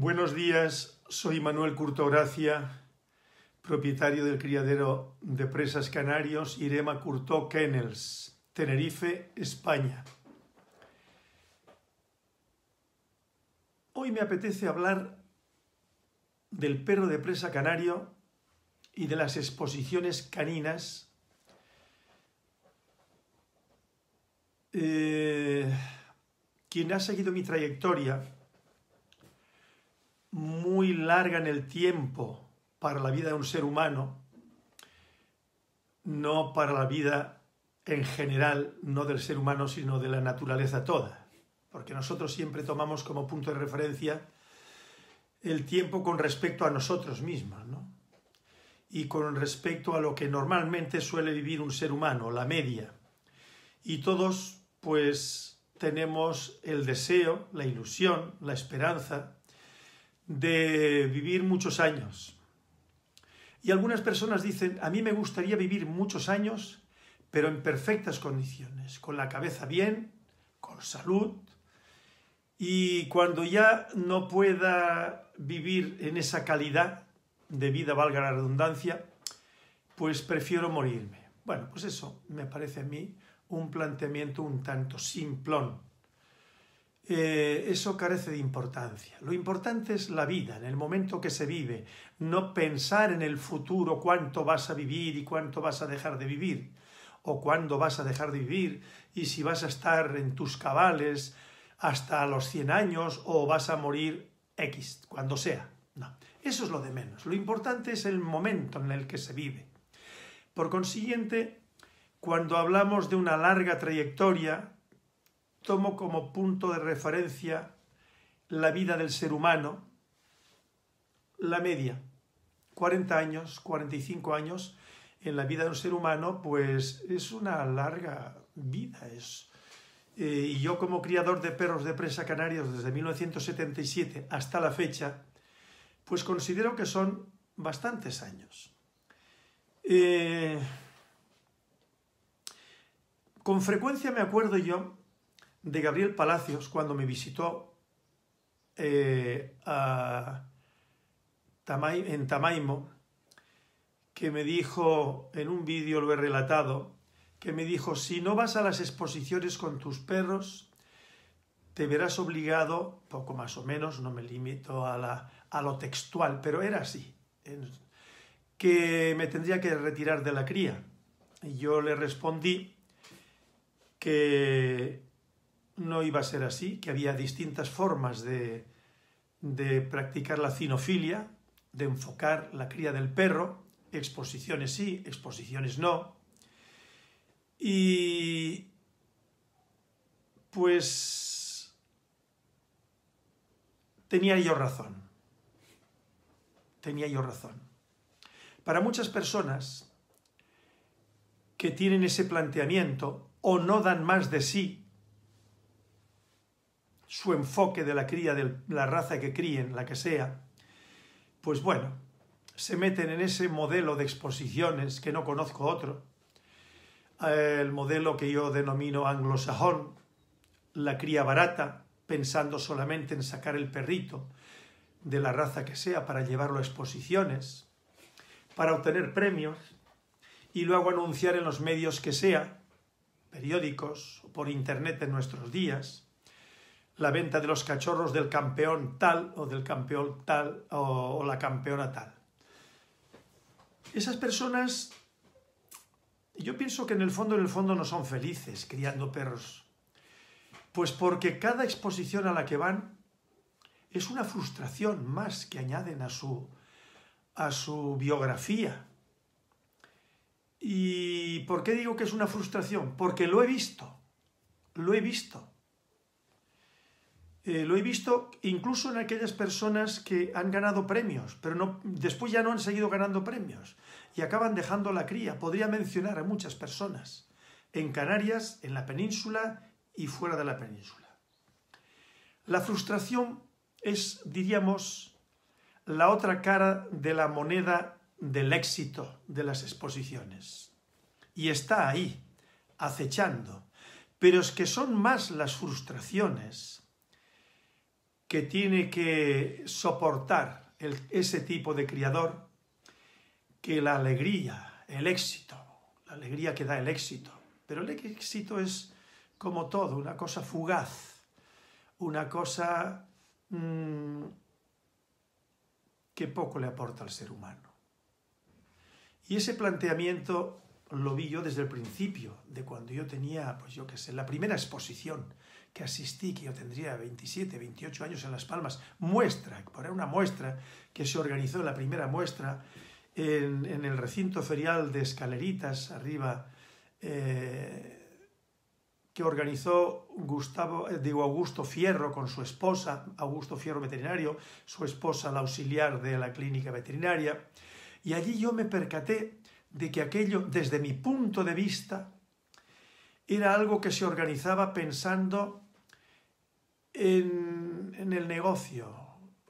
Buenos días, soy Manuel Curto Gracia, propietario del criadero de presas canarios Irema Curto Kennels, Tenerife, España. Hoy me apetece hablar del perro de presa canario y de las exposiciones caninas. Eh, quien ha seguido mi trayectoria muy larga en el tiempo para la vida de un ser humano, no para la vida en general, no del ser humano, sino de la naturaleza toda. Porque nosotros siempre tomamos como punto de referencia el tiempo con respecto a nosotros mismos, ¿no? Y con respecto a lo que normalmente suele vivir un ser humano, la media. Y todos, pues, tenemos el deseo, la ilusión, la esperanza de vivir muchos años. Y algunas personas dicen, a mí me gustaría vivir muchos años, pero en perfectas condiciones, con la cabeza bien, con salud, y cuando ya no pueda vivir en esa calidad de vida, valga la redundancia, pues prefiero morirme. Bueno, pues eso me parece a mí un planteamiento un tanto simplón. Eh, eso carece de importancia. Lo importante es la vida, en el momento que se vive, no pensar en el futuro cuánto vas a vivir y cuánto vas a dejar de vivir, o cuándo vas a dejar de vivir, y si vas a estar en tus cabales hasta los 100 años o vas a morir X, cuando sea. No, eso es lo de menos. Lo importante es el momento en el que se vive. Por consiguiente, cuando hablamos de una larga trayectoria, tomo como punto de referencia la vida del ser humano, la media, 40 años, 45 años en la vida de un ser humano, pues es una larga vida. Es, eh, y yo como criador de perros de presa canarios desde 1977 hasta la fecha, pues considero que son bastantes años. Eh, con frecuencia me acuerdo yo de Gabriel Palacios cuando me visitó eh, en Tamaimo, que me dijo, en un vídeo lo he relatado, que me dijo, si no vas a las exposiciones con tus perros, te verás obligado, poco más o menos, no me limito a, lo textual, pero era así, que me tendría que retirar de la cría. Y yo le respondí que no iba a ser así, que había distintas formas de, de practicar la cinofilia, de enfocar la cría del perro, exposiciones sí, exposiciones no. Y pues tenía yo razón. Tenía yo razón. Para muchas personas que tienen ese planteamiento o no dan más de sí su enfoque de la cría de la raza que críen, la que sea, pues bueno, se meten en ese modelo de exposiciones que no conozco otro, el modelo que yo denomino anglosajón, la cría barata, pensando solamente en sacar el perrito de la raza que sea para llevarlo a exposiciones, para obtener premios y luego anunciar en los medios que sea, periódicos o por internet en nuestros días, la venta de los cachorros del campeón tal o del campeón tal o, la campeona tal. Esas personas, yo pienso que en el fondo, en el fondo no son felices criando perros. Pues porque cada exposición a la que van es una frustración más que añaden a su, a su biografía. ¿Y por qué digo que es una frustración? Porque lo he visto, lo he visto. Eh, lo he visto incluso en aquellas personas que han ganado premios, pero después ya no han seguido ganando premios y acaban dejando la cría. Podría mencionar a muchas personas en Canarias, en la península y fuera de la península. La frustración es, diríamos, la otra cara de la moneda del éxito de las exposiciones. Y está ahí, acechando. Pero es que son más las frustraciones que tiene que soportar ese tipo de criador que la alegría, el éxito, la alegría que da el éxito. Pero el éxito es como todo, una cosa fugaz, una cosa mm, que poco le aporta al ser humano. Y ese planteamiento lo vi yo desde el principio, de cuando yo tenía, pues yo qué sé, la primera exposición que asistí, que yo tendría 27, 28 años en Las Palmas, muestra, por una muestra que se organizó, la primera muestra, en, el recinto ferial de Escaleritas, arriba, eh, que organizó Gustavo, eh, digo, Augusto Fierro con su esposa, Augusto Fierro veterinario, su esposa la auxiliar de la clínica veterinaria, y allí yo me percaté de que aquello, desde mi punto de vista, era algo que se organizaba pensando en, el negocio.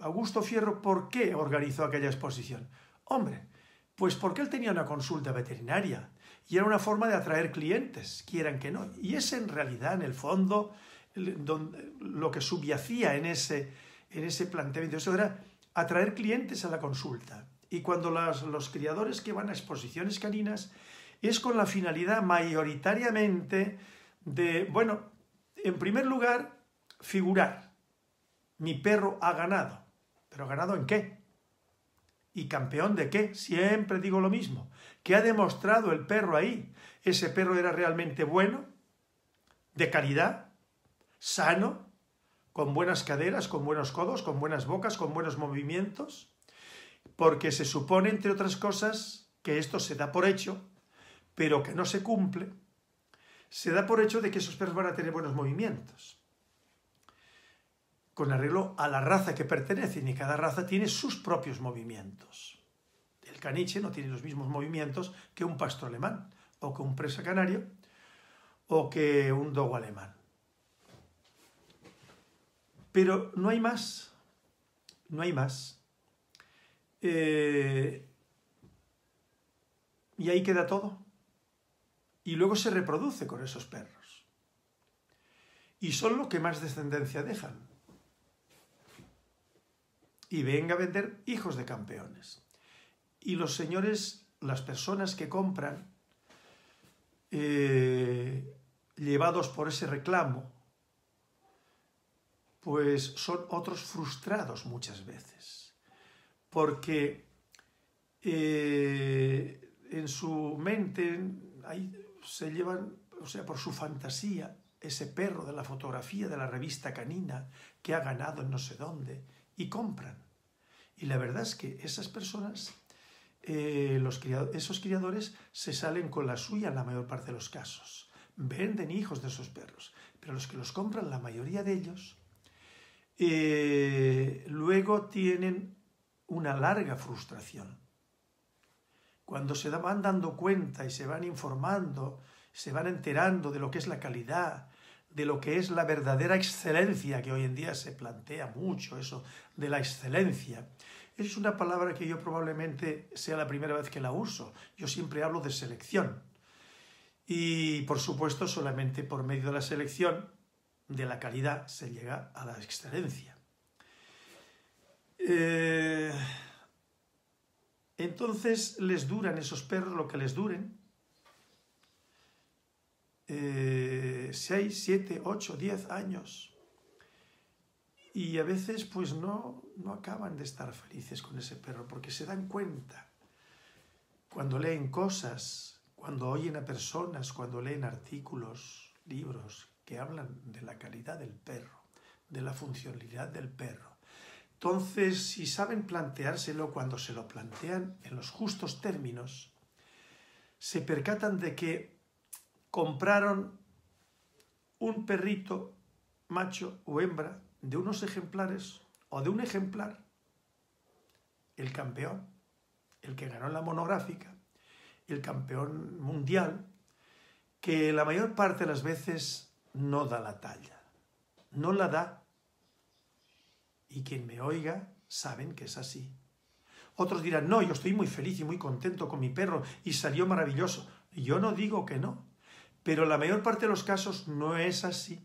Augusto Fierro, ¿por qué organizó aquella exposición? Hombre, pues porque él tenía una consulta veterinaria y era una forma de atraer clientes, quieran que no. Y es en realidad, en el fondo, lo que subyacía en ese, en ese planteamiento. Eso era atraer clientes a la consulta. Y cuando los criadores que van a exposiciones caninas es con la finalidad mayoritariamente de, bueno, en primer lugar, figurar. Mi perro ha ganado. ¿Pero ganado en qué? ¿Y campeón de qué? Siempre digo lo mismo. ¿Qué ha demostrado el perro ahí? ¿Ese perro era realmente bueno? ¿De calidad? ¿Sano? ¿Con buenas caderas, con buenos codos, con buenas bocas, con buenos movimientos? porque se supone, entre otras cosas, que esto se da por hecho, pero que no se cumple, se da por hecho de que esos perros van a tener buenos movimientos, con arreglo a la raza que pertenecen, y cada raza tiene sus propios movimientos. El caniche no tiene los mismos movimientos que un pastor alemán, o que un presa canario, o que un dogo alemán. Pero no hay más, no hay más. Eh, y ahí queda todo. Y luego se reproduce con esos perros. Y son los que más descendencia dejan. Y venga a vender hijos de campeones. Y los señores, las personas que compran, eh, llevados por ese reclamo, pues son otros frustrados muchas veces porque eh, en su mente se llevan, o sea, por su fantasía, ese perro de la fotografía de la revista canina que ha ganado en no sé dónde, y compran. Y la verdad es que esas personas, eh, los esos criadores, se salen con la suya en la mayor parte de los casos. Venden hijos de esos perros, pero los que los compran, la mayoría de ellos, eh, luego tienen una larga frustración. Cuando se van dando cuenta y se van informando, se van enterando de lo que es la calidad, de lo que es la verdadera excelencia, que hoy en día se plantea mucho eso de la excelencia. Es una palabra que yo probablemente sea la primera vez que la uso. Yo siempre hablo de selección. Y por supuesto, solamente por medio de la selección de la calidad se llega a la excelencia. Eh, entonces les duran esos perros lo que les duren. Eh, seis, siete, ocho, diez años. Y a veces pues no, no acaban de estar felices con ese perro porque se dan cuenta cuando leen cosas, cuando oyen a personas, cuando leen artículos, libros que hablan de la calidad del perro, de la funcionalidad del perro, entonces, si saben planteárselo cuando se lo plantean en los justos términos, se percatan de que compraron un perrito macho o hembra de unos ejemplares o de un ejemplar, el campeón, el que ganó la monográfica, el campeón mundial, que la mayor parte de las veces no da la talla, no la da y quien me oiga saben que es así. Otros dirán, no, yo estoy muy feliz y muy contento con mi perro y salió maravilloso. Yo no digo que no, pero la mayor parte de los casos no es así.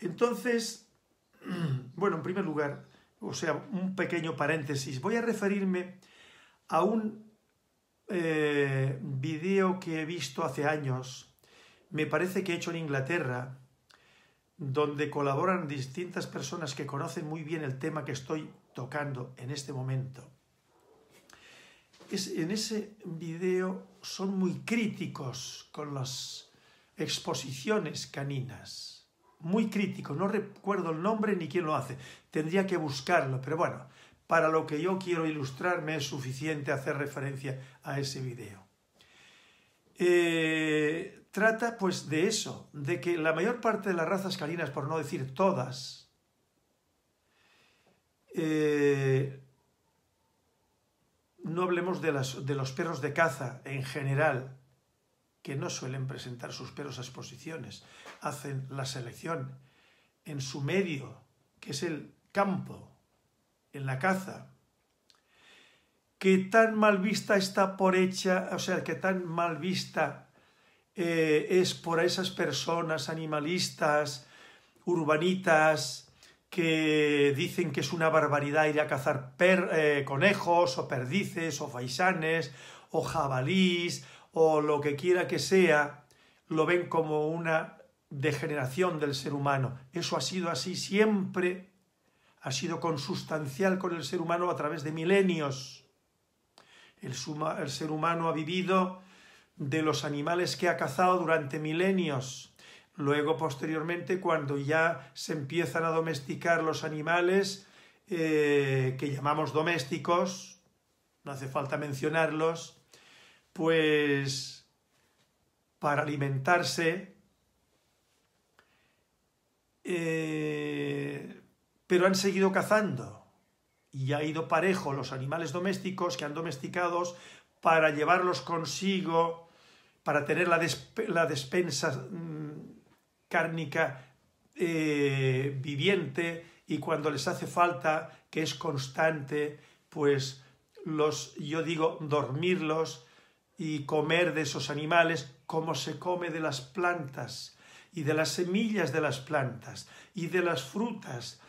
Entonces, Bueno, en primer lugar, o sea, un pequeño paréntesis. Voy a referirme a un eh, video que he visto hace años, me parece que he hecho en Inglaterra, donde colaboran distintas personas que conocen muy bien el tema que estoy tocando en este momento. En ese video son muy críticos con las exposiciones caninas. Muy críticos, no recuerdo el nombre ni quién lo hace. Tendría que buscarlo, pero bueno, para lo que yo quiero ilustrarme es suficiente hacer referencia a ese video. Eh, trata pues de eso, de que la mayor parte de las razas caninas, por no decir todas, eh, no hablemos de, los perros de caza en general, que no suelen presentar sus perros a exposiciones, hacen la selección en su medio, que es el campo, en la caza, que tan mal vista está por hecha, o sea, que tan mal vista eh, es por esas personas animalistas, urbanitas, que dicen que es una barbaridad ir a cazar eh, conejos o perdices o faisanes o jabalís o lo que quiera que sea, lo ven como una degeneración del ser humano. Eso ha sido así siempre ha sido consustancial con el ser humano a través de milenios. El, ser humano ha vivido de los animales que ha cazado durante milenios. Luego, posteriormente, cuando ya se empiezan a domesticar los animales eh, que llamamos domésticos, no hace falta mencionarlos, pues para alimentarse eh, pero han seguido cazando. Y ha ido parejo los animales domésticos que han domesticados para llevarlos consigo, para tener la, despensa mm, cárnica eh, viviente y cuando les hace falta, que es constante, pues los, yo digo, dormirlos y comer de esos animales como se come de las plantas y de las semillas de las plantas y de las frutas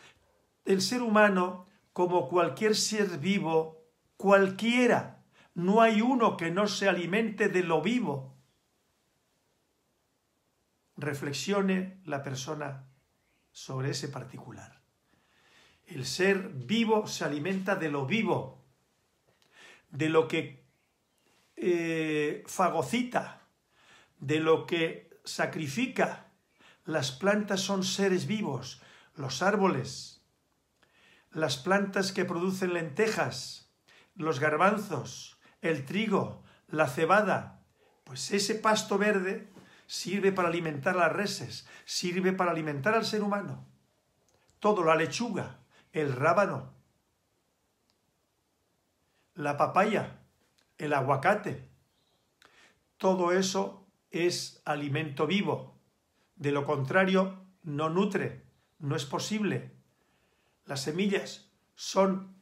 el ser humano, como cualquier ser vivo, cualquiera, no hay uno que no se alimente de lo vivo. Reflexione la persona sobre ese particular. El ser vivo se alimenta de lo vivo, de lo que eh, fagocita, de lo que sacrifica. Las plantas son seres vivos, los árboles, las plantas que producen lentejas, los garbanzos, el trigo, la cebada, pues ese pasto verde sirve para alimentar las reses, sirve para alimentar al ser humano. Todo, la lechuga, el rábano, la papaya, el aguacate, todo eso es alimento vivo. De lo contrario, no nutre, no es posible. Las semillas son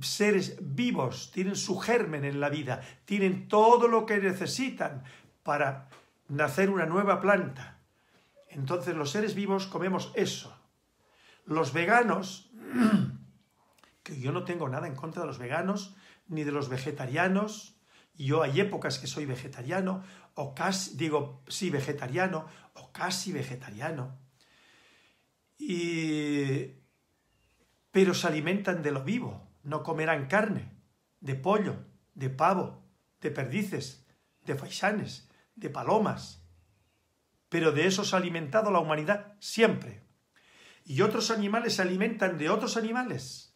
seres vivos, tienen su germen en la vida, tienen todo lo que necesitan para nacer una nueva planta. Entonces los seres vivos comemos eso. Los veganos, que yo no tengo nada en contra de los veganos, ni de los vegetarianos, yo hay épocas que soy vegetariano, o casi, digo, sí, vegetariano, o casi vegetariano. Y pero se alimentan de lo vivo, no comerán carne, de pollo, de pavo, de perdices, de faisanes, de palomas. Pero de eso se ha alimentado la humanidad siempre. Y otros animales se alimentan de otros animales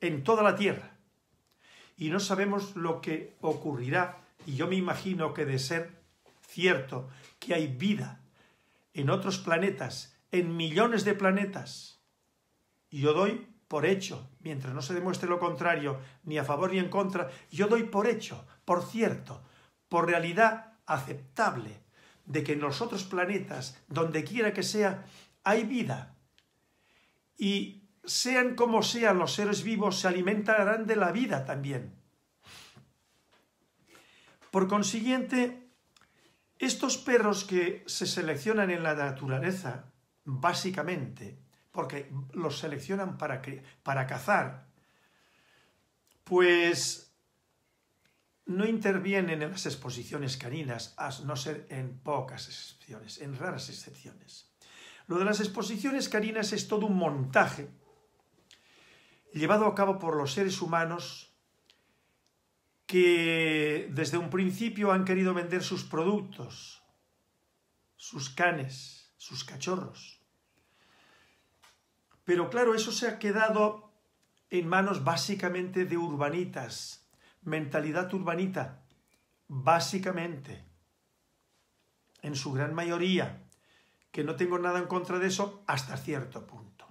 en toda la tierra. Y no sabemos lo que ocurrirá, y yo me imagino que de ser cierto que hay vida en otros planetas en millones de planetas. Yo doy por hecho, mientras no se demuestre lo contrario, ni a favor ni en contra, yo doy por hecho, por cierto, por realidad aceptable, de que en los otros planetas, donde quiera que sea, hay vida. Y sean como sean los seres vivos, se alimentarán de la vida también. Por consiguiente, estos perros que se seleccionan en la naturaleza, básicamente, porque los seleccionan para, para cazar, pues no intervienen en las exposiciones caninas, a no ser en pocas excepciones, en raras excepciones. Lo de las exposiciones caninas es todo un montaje llevado a cabo por los seres humanos que desde un principio han querido vender sus productos, sus canes, sus cachorros. Pero claro, eso se ha quedado en manos básicamente de urbanitas, mentalidad urbanita, básicamente, en su gran mayoría, que no tengo nada en contra de eso hasta cierto punto.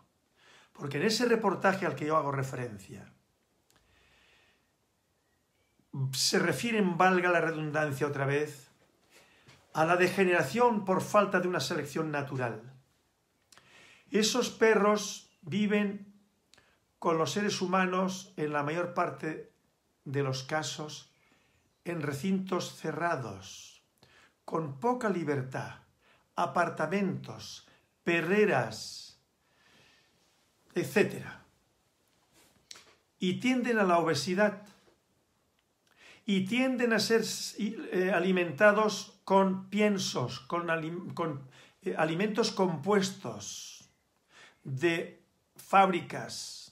Porque en ese reportaje al que yo hago referencia, se refieren, valga la redundancia otra vez, a la degeneración por falta de una selección natural. Esos perros viven con los seres humanos en la mayor parte de los casos en recintos cerrados, con poca libertad, apartamentos, perreras, etc. Y tienden a la obesidad y tienden a ser eh, alimentados con piensos, con, eh, alimentos compuestos de fábricas.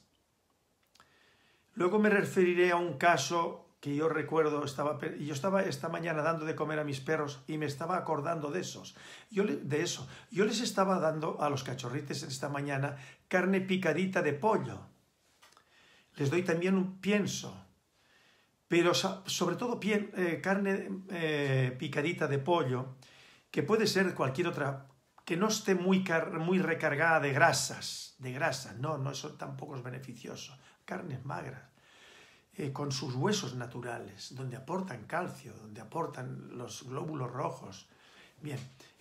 Luego me referiré a un caso que yo recuerdo, estaba, yo estaba esta mañana dando de comer a mis perros y me estaba acordando de esos, yo de eso. Yo les estaba dando a los cachorrites esta mañana carne picadita de pollo. Les doy también un pienso, pero sobre todo eh, carne eh, picadita de pollo, que puede ser cualquier otra, que no esté muy, muy recargada de grasas, de grasa, no, no, eso tampoco es beneficioso. Carnes magras eh, con sus huesos naturales, donde aportan calcio, donde aportan los glóbulos rojos. Bien,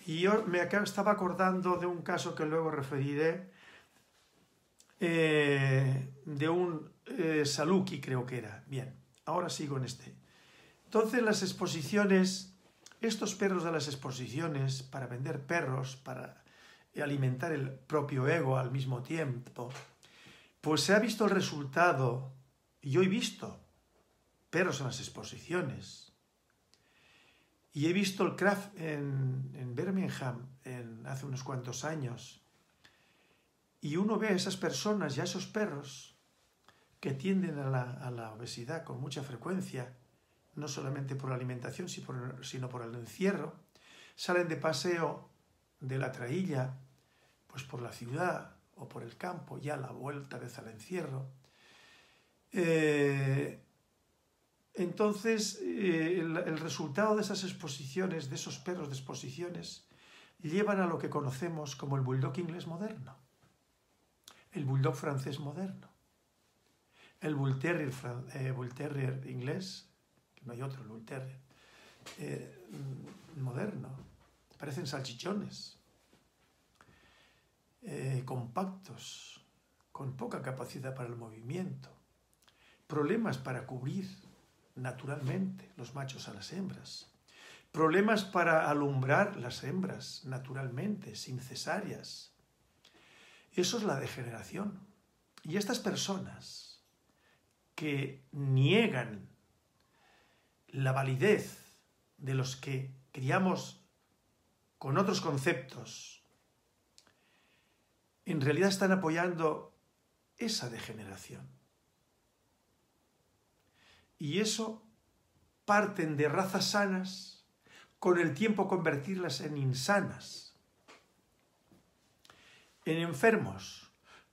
y yo me estaba acordando de un caso que luego referiré, eh, de un eh, Saluki creo que era. Bien, ahora sigo en este. Entonces las exposiciones, estos perros de las exposiciones, para vender perros, para alimentar el propio ego al mismo tiempo, pues se ha visto el resultado yo he visto perros en las exposiciones. Y he visto el craft en, Birmingham hace unos cuantos años. Y uno ve a esas personas y a esos perros que tienden a la, obesidad con mucha frecuencia, no solamente por la alimentación, sino por el encierro. Salen de paseo de la trailla, pues por la ciudad o por el campo, ya la vuelta vez al encierro. Eh, entonces, eh, el, resultado de esas exposiciones, de esos perros de exposiciones, llevan a lo que conocemos como el bulldog inglés moderno, el bulldog francés moderno, el bull terrier, eh, inglés, que no hay otro, el bull terrier, moderno, parecen salchichones, compactos, con poca capacidad para el movimiento problemas para cubrir naturalmente los machos a las hembras, problemas para alumbrar las hembras naturalmente, sin cesáreas. Eso es la degeneración. Y estas personas que niegan la validez de los que criamos con otros conceptos, en realidad están apoyando esa degeneración. Y eso parten de razas sanas, con el tiempo convertirlas en insanas, en enfermos,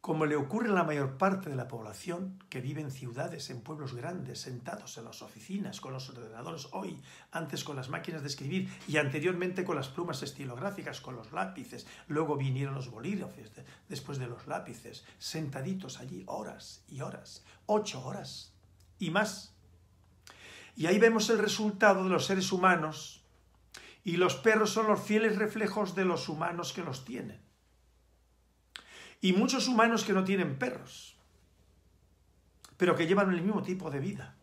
como le ocurre a la mayor parte de la población que vive en ciudades, en pueblos grandes, sentados en las oficinas, con los ordenadores hoy, antes con las máquinas de escribir y anteriormente con las plumas estilográficas, con los lápices, luego vinieron los bolígrafos después de los lápices, sentaditos allí horas y horas, ocho horas y más y ahí vemos el resultado de los seres humanos y los perros son los fieles reflejos de los humanos que los tienen. Y muchos humanos que no tienen perros, pero que llevan el mismo tipo de vida.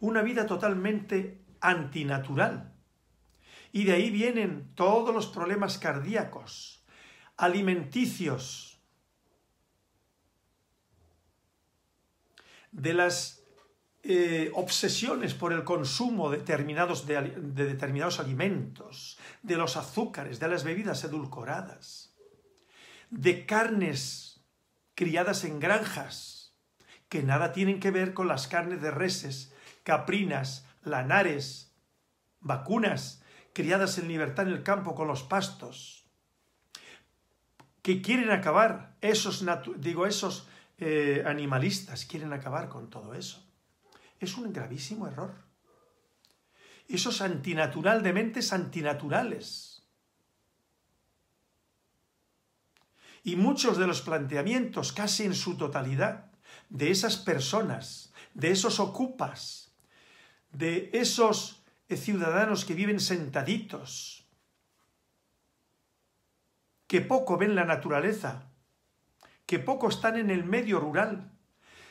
Una vida totalmente antinatural. Y de ahí vienen todos los problemas cardíacos, alimenticios, de las eh, obsesiones por el consumo determinados de, de determinados alimentos, de los azúcares, de las bebidas edulcoradas, de carnes criadas en granjas, que nada tienen que ver con las carnes de reses, caprinas, lanares, vacunas, criadas en libertad en el campo con los pastos, que quieren acabar, esos, digo, esos eh, animalistas quieren acabar con todo eso. Es un gravísimo error. Esos antinatural de mentes antinaturales. Y muchos de los planteamientos, casi en su totalidad, de esas personas, de esos ocupas, de esos ciudadanos que viven sentaditos, que poco ven la naturaleza, que poco están en el medio rural,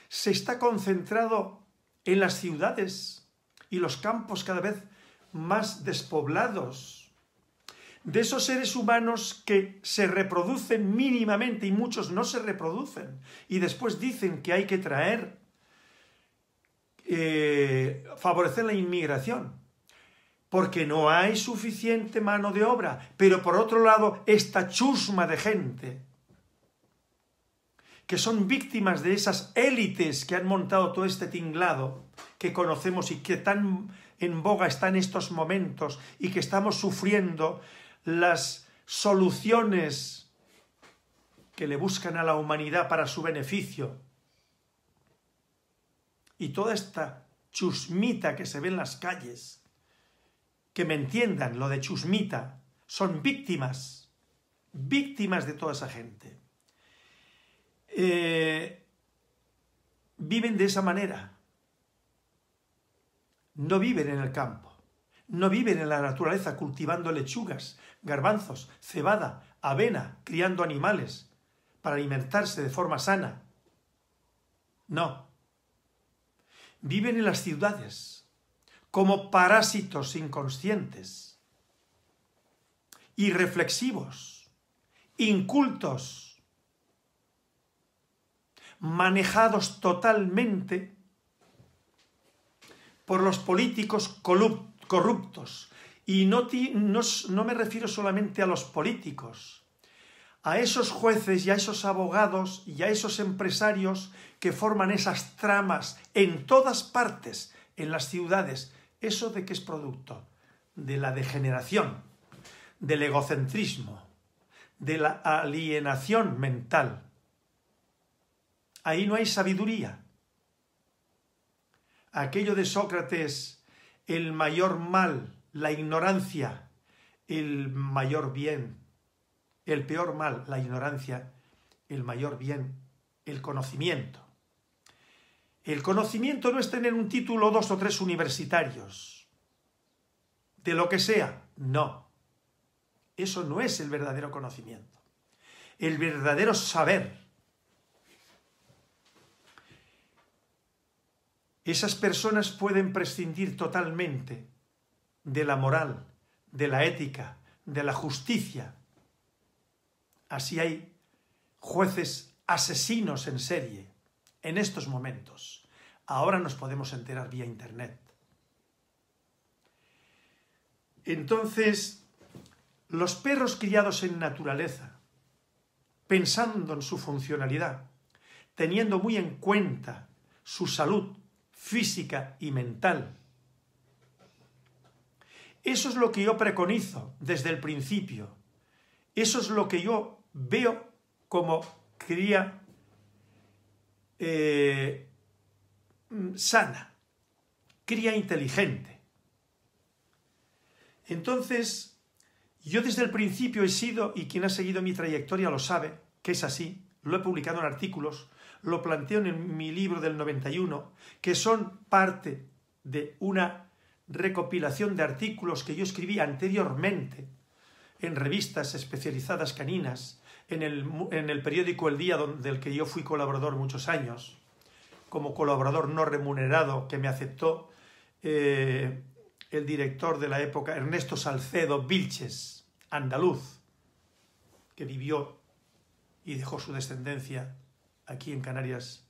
se está concentrado en las ciudades y los campos cada vez más despoblados, de esos seres humanos que se reproducen mínimamente y muchos no se reproducen. Y después dicen que hay que traer, eh, favorecer la inmigración, porque no hay suficiente mano de obra, pero por otro lado esta chusma de gente que son víctimas de esas élites que han montado todo este tinglado que conocemos y que tan en boga está en estos momentos y que estamos sufriendo las soluciones que le buscan a la humanidad para su beneficio. Y toda esta chusmita que se ve en las calles, que me entiendan lo de chusmita, son víctimas, víctimas de toda esa gente. Eh, viven de esa manera. No viven en el campo, no viven en la naturaleza cultivando lechugas, garbanzos, cebada, avena, criando animales para alimentarse de forma sana. No. Viven en las ciudades como parásitos inconscientes, irreflexivos, incultos, manejados totalmente por los políticos corruptos. Y no, no, me refiero solamente a los políticos, a esos jueces y a esos abogados y a esos empresarios que forman esas tramas en todas partes, en las ciudades. ¿Eso de qué es producto? De la degeneración, del egocentrismo, de la alienación mental ahí no hay sabiduría. Aquello de Sócrates, el mayor mal, la ignorancia, el mayor bien, el peor mal, la ignorancia, el mayor bien, el conocimiento. El conocimiento no es tener un título, dos o tres universitarios, de lo que sea, no. Eso no es el verdadero conocimiento. El verdadero saber Esas personas pueden prescindir totalmente de la moral, de la ética, de la justicia. Así hay jueces asesinos en serie en estos momentos. Ahora nos podemos enterar vía Internet. Entonces, los perros criados en naturaleza, pensando en su funcionalidad, teniendo muy en cuenta su salud, física y mental. Eso es lo que yo preconizo desde el principio. Eso es lo que yo veo como cría eh, sana, cría inteligente. Entonces, yo desde el principio he sido, y quien ha seguido mi trayectoria lo sabe, que es así, lo he publicado en artículos, lo planteo en mi libro del 91, que son parte de una recopilación de artículos que yo escribí anteriormente en revistas especializadas caninas, en el, periódico El Día, del que yo fui colaborador muchos años, como colaborador no remunerado que me aceptó eh, el director de la época, Ernesto Salcedo Vilches, andaluz, que vivió y dejó su descendencia aquí en Canarias.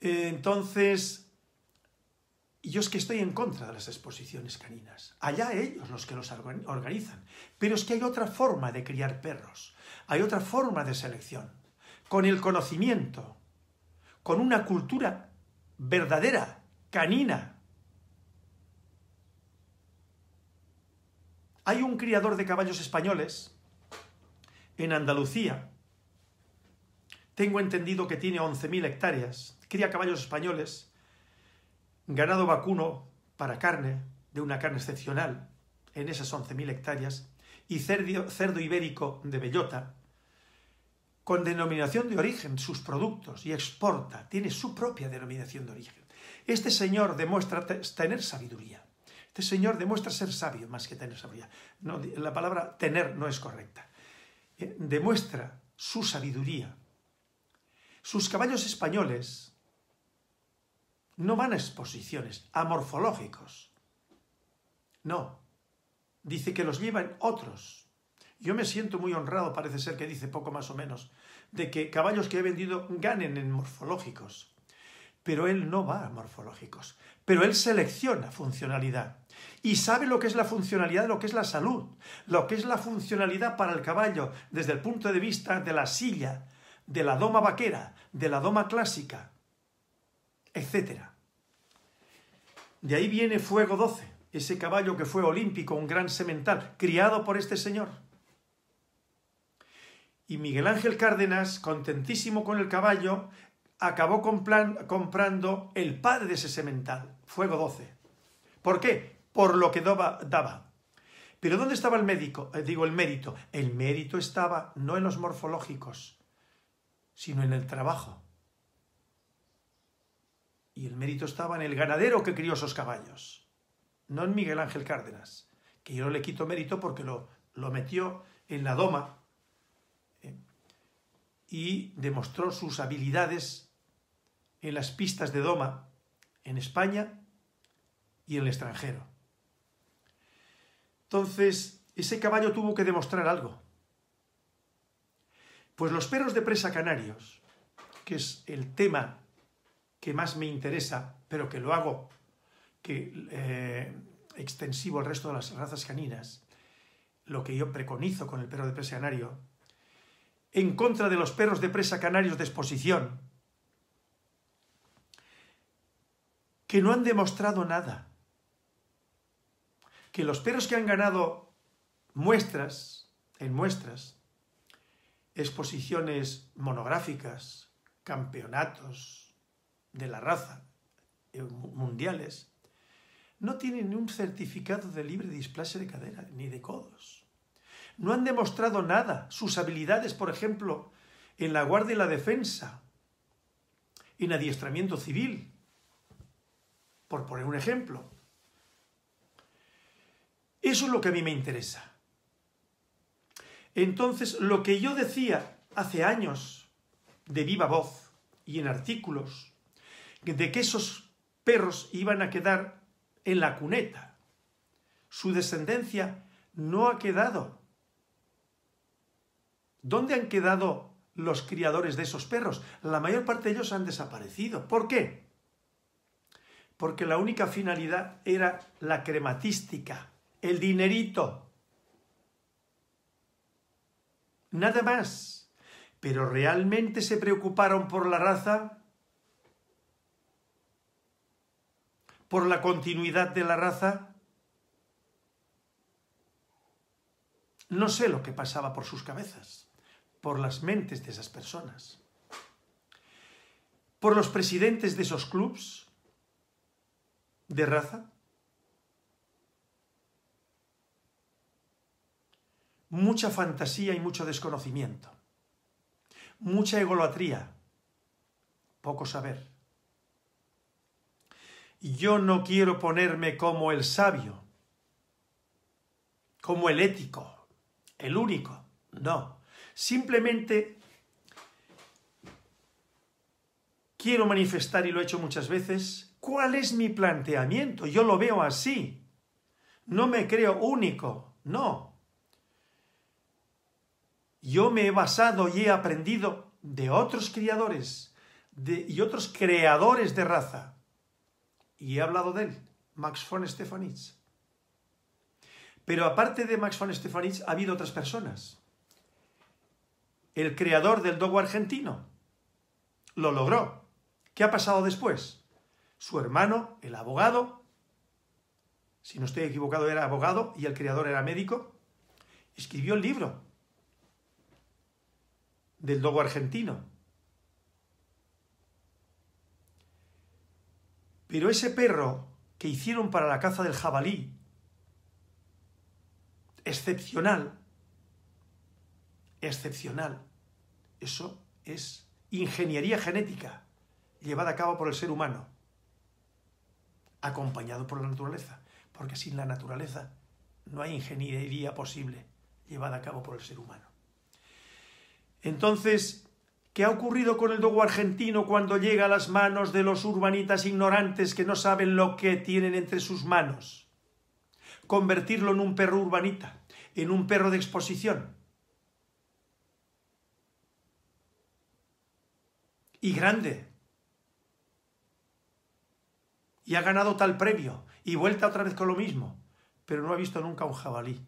Entonces, yo es que estoy en contra de las exposiciones caninas. Allá ellos los que los organizan. Pero es que hay otra forma de criar perros. Hay otra forma de selección. Con el conocimiento. Con una cultura verdadera, canina. Hay un criador de caballos españoles en Andalucía. Tengo entendido que tiene 11.000 hectáreas. Cría caballos españoles, ganado vacuno para carne, de una carne excepcional, en esas 11.000 hectáreas, y cerdo, ibérico de bellota, con denominación de origen sus productos y exporta, tiene su propia denominación de origen. Este señor demuestra tener sabiduría. Este señor demuestra ser sabio más que tener sabiduría. No, la palabra tener no es correcta. Eh, demuestra su sabiduría. Sus caballos españoles no van a exposiciones, a morfológicos. No. Dice que los llevan otros. Yo me siento muy honrado, parece ser que dice poco más o menos, de que caballos que he vendido ganen en morfológicos. Pero él no va a morfológicos. Pero él selecciona funcionalidad. Y sabe lo que es la funcionalidad, lo que es la salud, lo que es la funcionalidad para el caballo desde el punto de vista de la silla, de la doma vaquera, de la doma clásica, etc. De ahí viene Fuego 12, ese caballo que fue olímpico, un gran semental, criado por este señor. Y Miguel Ángel Cárdenas, contentísimo con el caballo, acabó comprando el padre de ese semental, Fuego 12. ¿Por qué? Por lo que daba. Pero ¿dónde estaba el médico? Eh, digo, el mérito. El mérito estaba no en los morfológicos, sino en el trabajo. Y el mérito estaba en el ganadero que crió esos caballos, no en Miguel Ángel Cárdenas, que yo no le quito mérito porque lo, lo metió en la doma eh, y demostró sus habilidades en las pistas de doma en España y en el extranjero. Entonces, ese caballo tuvo que demostrar algo. Pues los perros de presa canarios, que es el tema que más me interesa, pero que lo hago que, eh, extensivo al resto de las razas caninas, lo que yo preconizo con el perro de presa canario, en contra de los perros de presa canarios de exposición, que no han demostrado nada. Que los perros que han ganado muestras, en muestras, exposiciones monográficas, campeonatos de la raza eh, mundiales, no tienen ni un certificado de libre displasia de cadera ni de codos. No han demostrado nada. Sus habilidades, por ejemplo, en la guardia y la defensa, en adiestramiento civil, por poner un ejemplo. Eso es lo que a mí me interesa. Entonces, lo que yo decía hace años de viva voz y en artículos, de que esos perros iban a quedar en la cuneta, su descendencia no ha quedado. ¿Dónde han quedado los criadores de esos perros? La mayor parte de ellos han desaparecido. ¿Por qué? Porque la única finalidad era la crematística, el dinerito. Nada más. Pero ¿realmente se preocuparon por la raza? ¿Por la continuidad de la raza? No sé lo que pasaba por sus cabezas, por las mentes de esas personas. Por los presidentes de esos clubs de raza. mucha fantasía y mucho desconocimiento, mucha egolatría, poco saber. Yo no quiero ponerme como el sabio, como el ético, el único, no. Simplemente quiero manifestar, y lo he hecho muchas veces, cuál es mi planteamiento. Yo lo veo así. No me creo único, no. yo me he basado y he aprendido de otros criadores y otros creadores de raza. Y he hablado de él, Max von Stefanitz. Pero aparte de Max von Stefanitz, ha habido otras personas. El creador del dogo argentino lo logró. ¿Qué ha pasado después? Su hermano, el abogado, si no estoy equivocado era abogado y el creador era médico, escribió el libro del dogo argentino. Pero ese perro que hicieron para la caza del jabalí, excepcional, excepcional, eso es ingeniería genética llevada a cabo por el ser humano, acompañado por la naturaleza, porque sin la naturaleza no hay ingeniería posible llevada a cabo por el ser humano. Entonces, ¿qué ha ocurrido con el dogo argentino cuando llega a las manos de los urbanitas ignorantes que no saben lo que tienen entre sus manos? Convertirlo en un perro urbanita, en un perro de exposición. Y grande. Y ha ganado tal premio. Y vuelta otra vez con lo mismo. Pero no ha visto nunca un jabalí.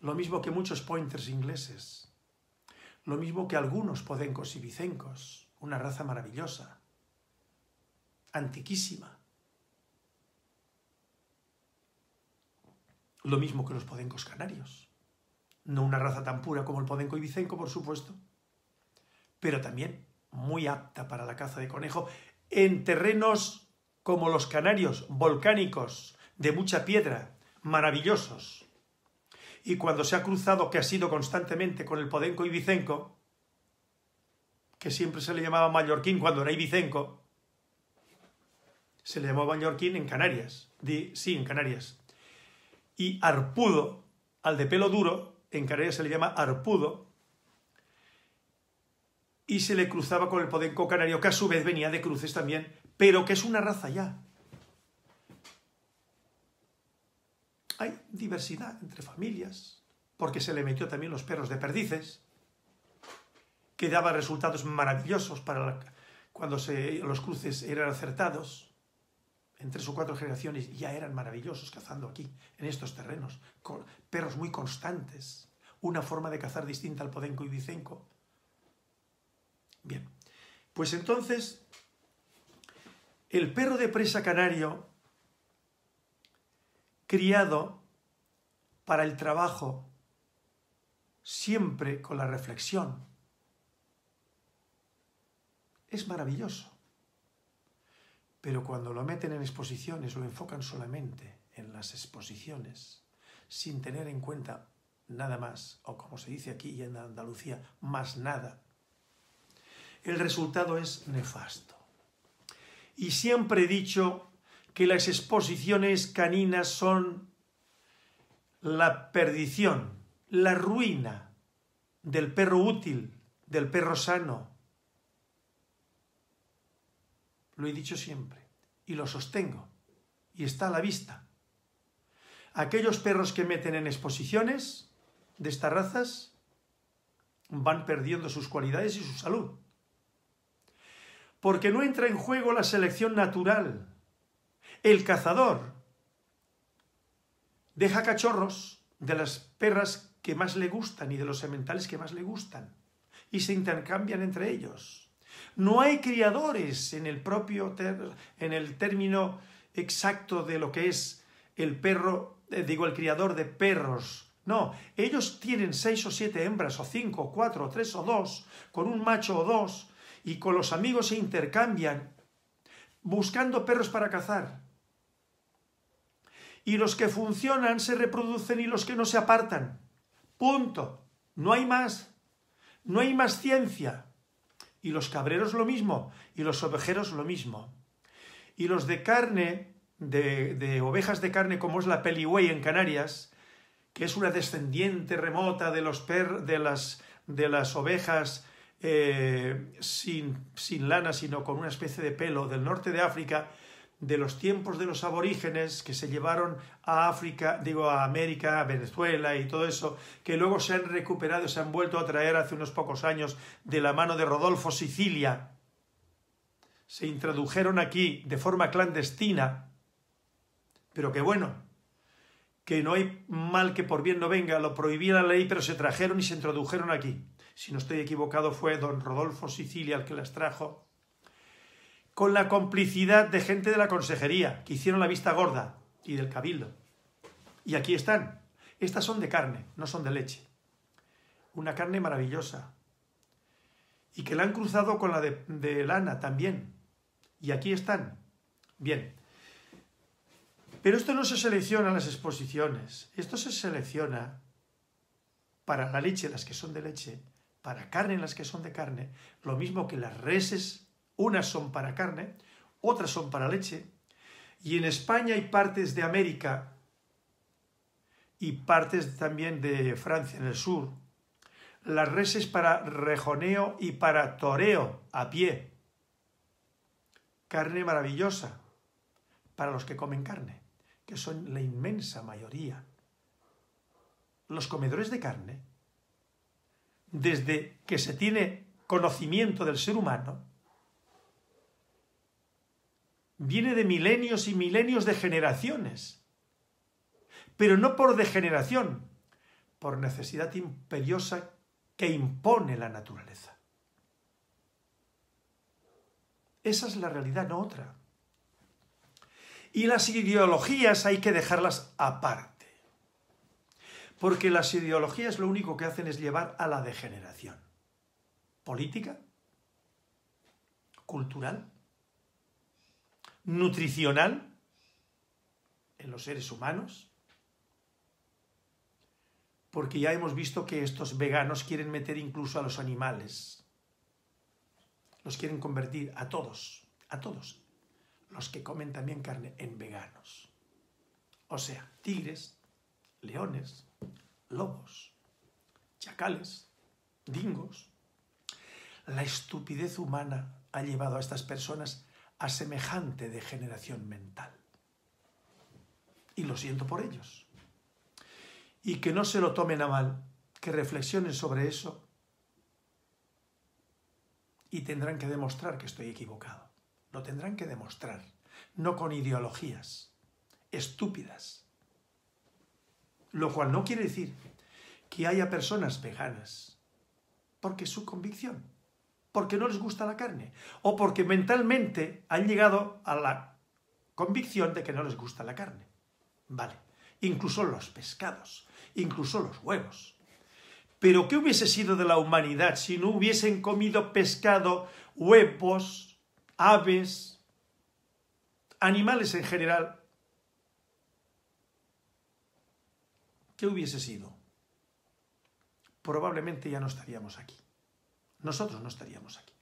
Lo mismo que muchos pointers ingleses. Lo mismo que algunos podencos y bicencos. Una raza maravillosa. Antiquísima. Lo mismo que los podencos canarios. No una raza tan pura como el podenco y bicenco, por supuesto, pero también muy apta para la caza de conejo en terrenos como los canarios, volcánicos, de mucha piedra, maravillosos y cuando se ha cruzado, que ha sido constantemente con el Podenco y Vicenco, que siempre se le llamaba mallorquín cuando era Ibicenco, se le llamaba mallorquín en Canarias, sí, en Canarias. Y arpudo, al de pelo duro, en Canarias se le llama arpudo, y se le cruzaba con el podenco canario, que a su vez venía de cruces también, pero que es una raza ya. Hay diversidad entre familias, porque se le metió también los perros de perdices, que daba resultados maravillosos para cuando los cruces eran acertados. En tres o cuatro generaciones ya eran maravillosos cazando aquí, en estos terrenos, con perros muy constantes, una forma de cazar distinta al podenco y bicenco. Bien, pues entonces el perro de presa canario criado para el trabajo, siempre con la reflexión. Es maravilloso. Pero cuando lo meten en exposiciones, lo enfocan solamente en las exposiciones, sin tener en cuenta nada más, o como se dice aquí en Andalucía, más nada, el resultado es nefasto. Y siempre he dicho que las exposiciones caninas son la perdición, la ruina del perro útil, del perro sano. Lo he dicho siempre y lo sostengo y está a la vista. Aquellos perros que meten en exposiciones de estas razas van perdiendo sus cualidades y su salud. Porque no entra en juego la selección natural, el cazador deja cachorros de las perras que más le gustan y de los sementales que más le gustan y se intercambian entre ellos. No hay criadores en el propio en el término exacto de lo que es el perro, eh, digo el criador de perros. No, ellos tienen seis o siete hembras, o cinco, o cuatro, o tres, o dos, con un macho o dos, y con los amigos se intercambian, buscando perros para cazar y los que funcionan se reproducen y los que no se apartan. Punto. No hay más. No hay más ciencia. Y los cabreros lo mismo, y los ovejeros lo mismo. Y los de carne, de, ovejas de carne como es la Peliway en Canarias, que es una descendiente remota de, los las, de las ovejas eh, sin lana, sino con una especie de pelo del norte de África, de los tiempos de los aborígenes que se llevaron a África, digo a América, a Venezuela y todo eso, que luego se han recuperado, se han vuelto a traer hace unos pocos años de la mano de Rodolfo Sicilia, se introdujeron aquí de forma clandestina, pero que bueno, que no hay mal que por bien no venga, lo prohibía la ley, pero se trajeron y se introdujeron aquí. Si no estoy equivocado, fue don Rodolfo Sicilia el que las trajo con la complicidad de gente de la consejería, que hicieron la vista gorda, y del cabildo. Y aquí están. Estas son de carne, no son de leche. Una carne maravillosa. Y que la han cruzado con la de, lana también. Y aquí están. Bien. Pero esto no se selecciona en las exposiciones. Esto se selecciona para la leche, las que son de leche, para carne, las que son de carne, lo mismo que las reses unas son para carne, otras son para leche. Y en España y partes de América y partes también de Francia en el sur, las reses para rejoneo y para toreo a pie. Carne maravillosa para los que comen carne, que son la inmensa mayoría. Los comedores de carne, desde que se tiene conocimiento del ser humano, viene de milenios y milenios de generaciones, pero no por degeneración, por necesidad imperiosa que impone la naturaleza. Esa es la realidad, no otra. Y las ideologías hay que dejarlas aparte, porque las ideologías lo único que hacen es llevar a la degeneración política, cultural, nutricional en los seres humanos, porque ya hemos visto que estos veganos quieren meter incluso a los animales, los quieren convertir a todos, a todos, los que comen también carne, en veganos. O sea, tigres, leones, lobos, chacales, dingos. La estupidez humana ha llevado a estas personas a semejante degeneración mental. Y lo siento por ellos. Y que no se lo tomen a mal, que reflexionen sobre eso y tendrán que demostrar que estoy equivocado. Lo tendrán que demostrar, no con ideologías estúpidas. Lo cual no quiere decir que haya personas veganas, porque su convicción porque no les gusta la carne o porque mentalmente han llegado a la convicción de que no les gusta la carne. Vale, incluso los pescados, incluso los huevos. Pero ¿qué hubiese sido de la humanidad si no hubiesen comido pescado, huevos, aves, animales en general? ¿Qué hubiese sido? Probablemente ya no estaríamos aquí nosotros no estaríamos aquí.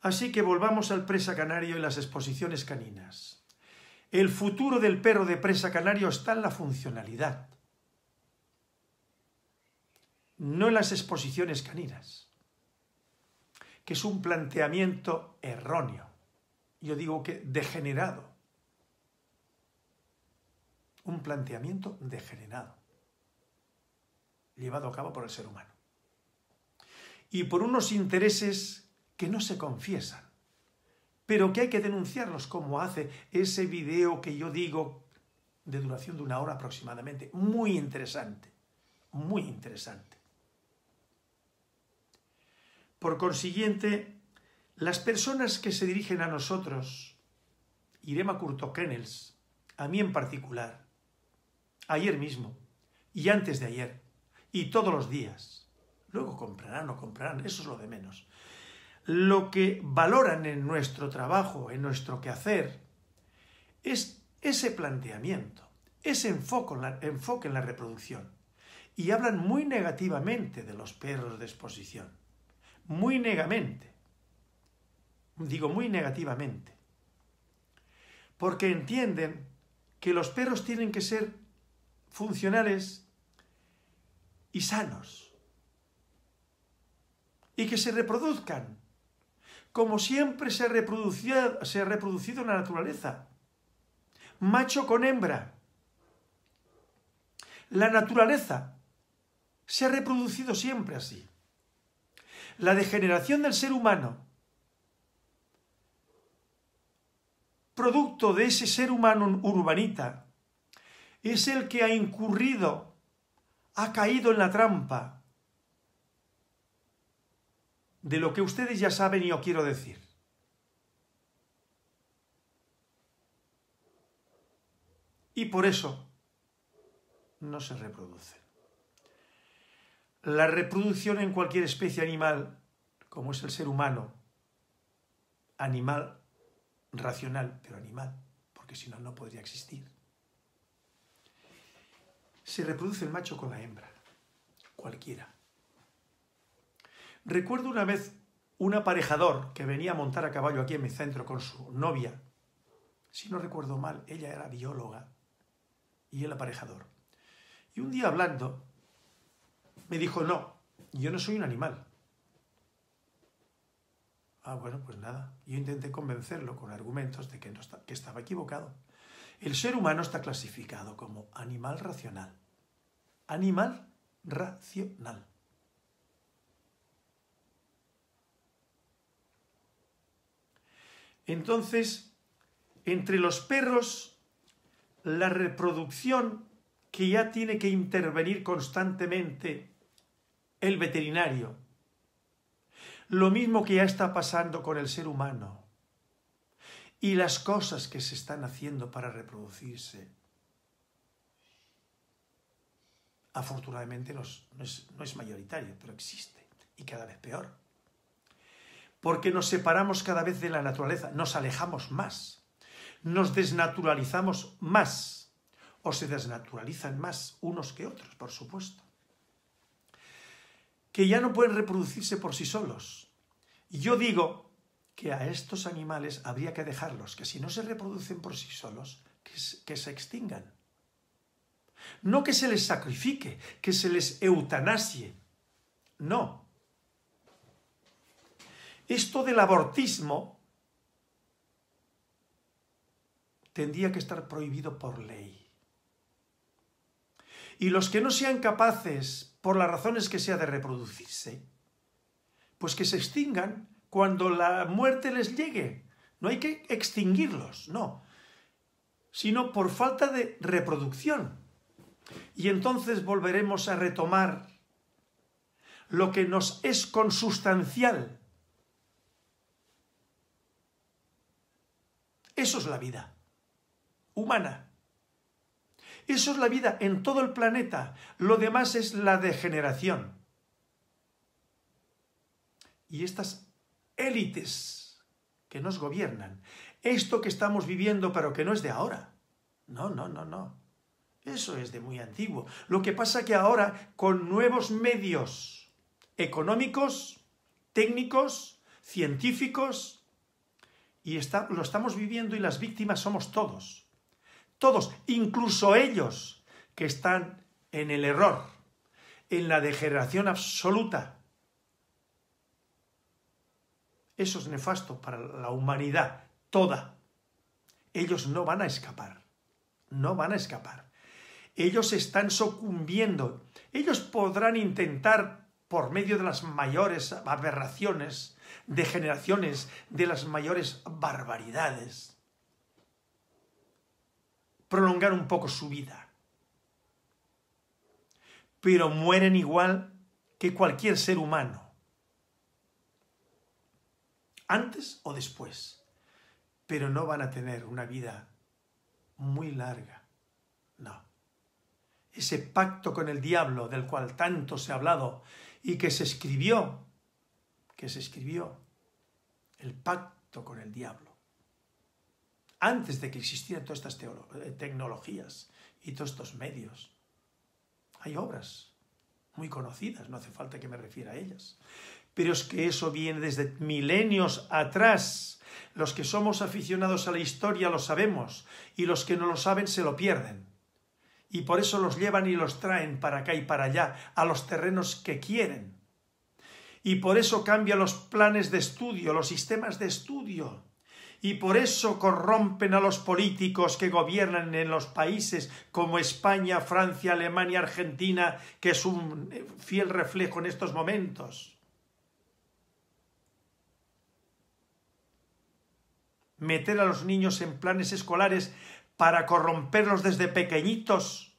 Así que volvamos al presa canario y las exposiciones caninas. El futuro del perro de presa canario está en la funcionalidad, no en las exposiciones caninas, que es un planteamiento erróneo, yo digo que degenerado, un planteamiento degenerado, llevado a cabo por el ser humano y por unos intereses que no se confiesan, pero que hay que denunciarlos como hace ese video que yo digo de duración de una hora aproximadamente. Muy interesante, muy interesante. Por consiguiente, las personas que se dirigen a nosotros, Irema Curto Kennels, a mí en particular, ayer mismo y antes de ayer, y todos los días, Luego comprarán o comprarán, eso es lo de menos. Lo que valoran en nuestro trabajo, en nuestro quehacer, es ese planteamiento, ese enfoque en la, enfoque en la reproducción. Y hablan muy negativamente de los perros de exposición. Muy negamente. Digo muy negativamente. Porque entienden que los perros tienen que ser funcionales y sanos y que se reproduzcan. como siempre se, se ha reproducido en la naturaleza. Macho con hembra. La naturaleza se ha reproducido siempre así. La degeneración del ser humano, producto de ese ser humano urbanita, es el que ha incurrido, ha caído en la trampa de lo que ustedes ya saben y yo quiero decir. Y por eso no se reproducen. La reproducción en cualquier especie animal, como es el ser humano, animal racional, pero animal, porque si no, no podría existir, se reproduce el macho con la hembra, cualquiera. Recuerdo una vez un aparejador que venía a montar a caballo aquí en mi centro con su novia. Si no recuerdo mal, ella era bióloga y el aparejador. Y un día hablando, me dijo, no, yo no soy un animal. Ah, bueno, pues nada. Yo intenté convencerlo con argumentos de que, no que estaba equivocado. El ser humano está clasificado como animal racional. Animal racional. Entonces, entre los perros, la reproducción que ya tiene que intervenir constantemente el veterinario, lo mismo que ya está pasando con el ser humano, y las cosas que se están haciendo para reproducirse, afortunadamente no es, no es mayoritario, pero existe, y cada vez peor porque nos separamos cada vez de la naturaleza, nos alejamos más, nos desnaturalizamos más, o se desnaturalizan más unos que otros, por supuesto, que ya no pueden reproducirse por sí solos. Y yo digo que a estos animales habría que dejarlos, que si no se reproducen por sí solos, que, se extingan. No que se les sacrifique, que se les eutanasie. No, esto del abortismo tendría que estar prohibido por ley. Y los que no sean capaces, por las razones que sea, de reproducirse, pues que se extingan cuando la muerte les llegue. No hay que extinguirlos, no, sino por falta de reproducción. Y entonces volveremos a retomar lo que nos es consustancial, Eso es la vida humana. Eso es la vida en todo el planeta. Lo demás es la degeneración. Y estas élites que nos gobiernan, esto que estamos viviendo pero que no es de ahora. No, no, no, no. Eso es de muy antiguo. Lo que pasa que ahora con nuevos medios económicos, técnicos, científicos, y lo estamos viviendo y las víctimas somos todos. Todos, incluso ellos que están en el error, en la degeneración absoluta. Eso es nefasto para la humanidad toda. Ellos no van a escapar. No van a escapar. Ellos están sucumbiendo. Ellos podrán intentar, por medio de las mayores aberraciones, de generaciones de las mayores barbaridades. Prolongar un poco su vida. Pero mueren igual que cualquier ser humano. Antes o después. Pero no van a tener una vida muy larga. No. Ese pacto con el diablo del cual tanto se ha hablado y que se escribió que se escribió el pacto con el diablo. Antes de que existieran todas estas eh, tecnologías y todos estos medios. Hay obras muy conocidas, no hace falta que me refiera a ellas. Pero es que eso viene desde milenios atrás. Los que somos aficionados a la historia lo sabemos y los que no lo saben se lo pierden. Y por eso los llevan y los traen para acá y para allá, a los terrenos que quieren Y por eso cambia los planes de estudio, los sistemas de estudio. Y por eso corrompen a los políticos que gobiernan en los países como España, Francia, Alemania, Argentina, que es un fiel reflejo en estos momentos. Meter a los niños en planes escolares para corromperlos desde pequeñitos,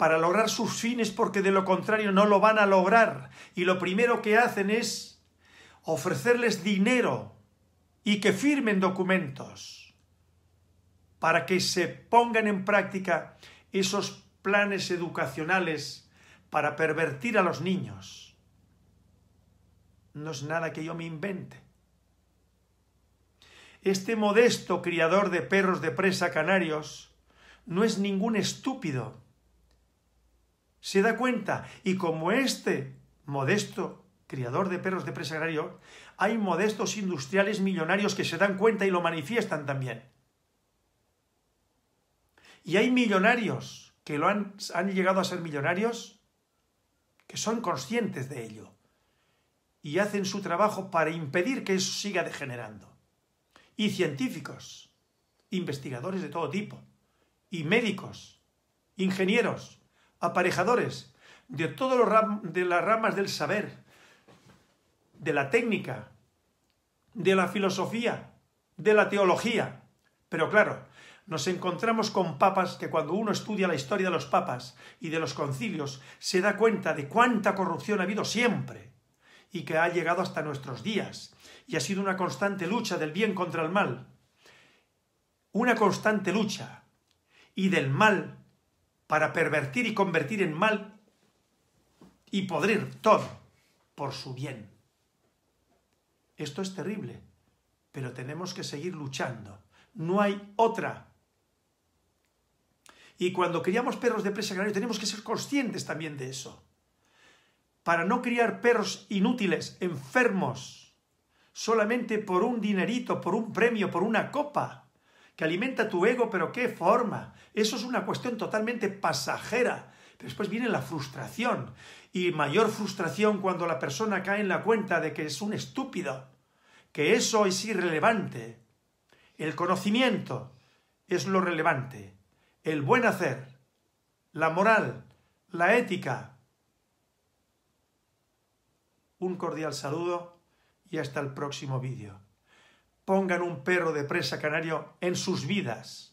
para lograr sus fines porque de lo contrario no lo van a lograr. Y lo primero que hacen es ofrecerles dinero y que firmen documentos para que se pongan en práctica esos planes educacionales para pervertir a los niños. No es nada que yo me invente. Este modesto criador de perros de presa canarios no es ningún estúpido. Se da cuenta y como este modesto criador de perros de presa canario hay modestos industriales millonarios que se dan cuenta y lo manifiestan también. Y hay millonarios que lo han, han llegado a ser millonarios que son conscientes de ello y hacen su trabajo para impedir que eso siga degenerando. Y científicos, investigadores de todo tipo, y médicos, ingenieros, aparejadores, de todas las ramas del saber, de la técnica, de la filosofía, de la teología. Pero claro, nos encontramos con papas que cuando uno estudia la historia de los papas y de los concilios se da cuenta de cuánta corrupción ha habido siempre y que ha llegado hasta nuestros días y ha sido una constante lucha del bien contra el mal. Una constante lucha y del mal para pervertir y convertir en mal y podrir todo por su bien. Esto es terrible, pero tenemos que seguir luchando. No hay otra. Y cuando criamos perros de presa canario tenemos que ser conscientes también de eso. Para no criar perros inútiles, enfermos, solamente por un dinerito, por un premio, por una copa, que alimenta tu ego, pero qué forma. Eso es una cuestión totalmente pasajera. Después viene la frustración y mayor frustración cuando la persona cae en la cuenta de que es un estúpido, que eso es irrelevante. El conocimiento es lo relevante, el buen hacer, la moral, la ética. Un cordial saludo y hasta el próximo vídeo. Pongan un perro de presa canario en sus vidas